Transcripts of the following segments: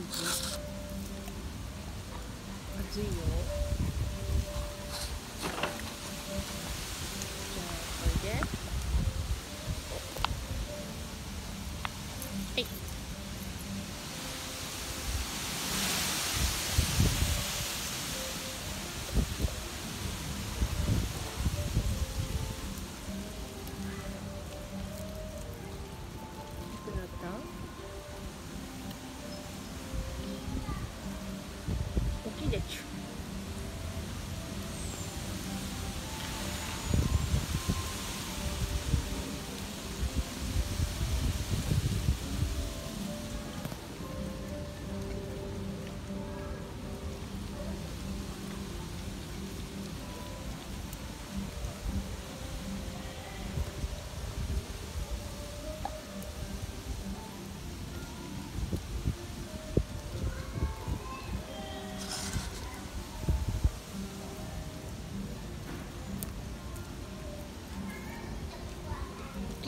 熱いよじゃあおいではいった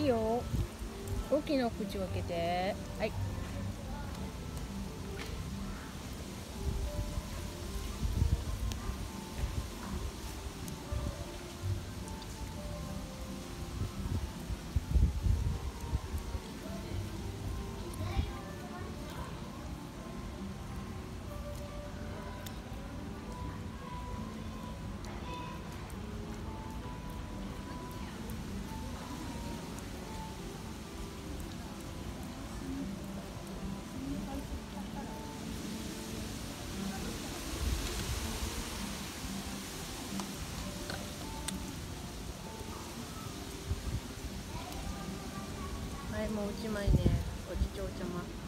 いよ。大きな口を開けて。はい。はいもうおしまいね。おちちおちゃま。